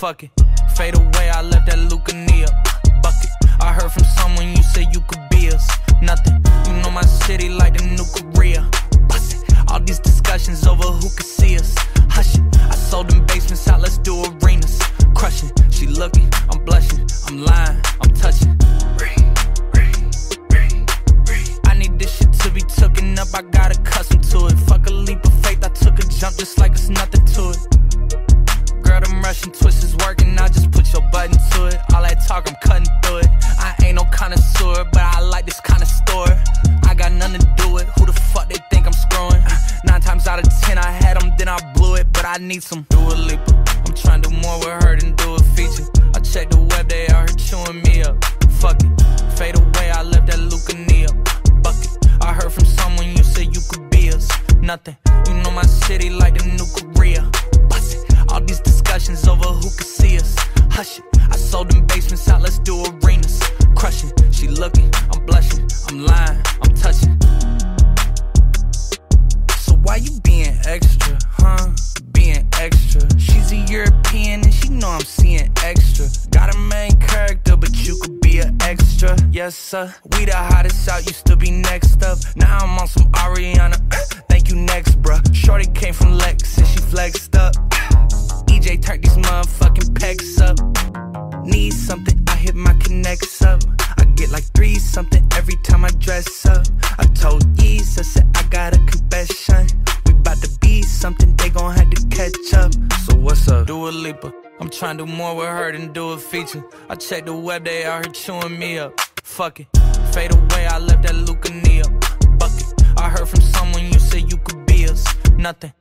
Fuck it. Fade away, I left that Lucania. Bucket. I heard from someone you said you could be us. Nothing. You know my city like the new Korea. It. All these discussions over who could see us. Hush it. I sold them basements out, let's do arenas. Crushing. She looking, I'm blushing. I'm lying, I'm touching. I need this shit to be taken up, I got Russian twists is working, I just put your button to it. All that talk, I'm cutting through it. I ain't no connoisseur, but I like this kind of store. I got nothing to do with who the fuck they think I'm screwing. Nine times out of ten, I had them, then I blew it, but I need some Dua Lipa. I'm trying to do more with her than do a feature. I checked the web, they out here chewing me up. Fuck it. Fade away, I left that Lucania. Bucket. I heard from someone you said you could be us. Nothing. You know my city like the new Korea. All these discussions over who could see us. Hush it. I sold them basements out, let's do arenas. Crushing. She looking, I'm blushing. I'm lying, I'm touching. So why you being extra, huh? Being extra. She's a European and she know I'm seeing extra. Got a main character, but you could be an extra. Yes, sir. We the hottest out, used to be next up. Now I'm on some Ariana. Thank you, next, bruh. Shorty came from Lex and she flexed up. Motherfucking pecs up. Need something, I hit my connects up. I get like three something every time I dress up. I told Yeez, I said I got a confession. We bout to be something, they gon' have to catch up. So what's up? Dua Lipa. I'm trying to do more with her than do a feature. I checked the web, they out here chewing me up. Fuck it. Fade away, I left that Lucania. Bucket. I heard from someone you said you could be us. Nothing.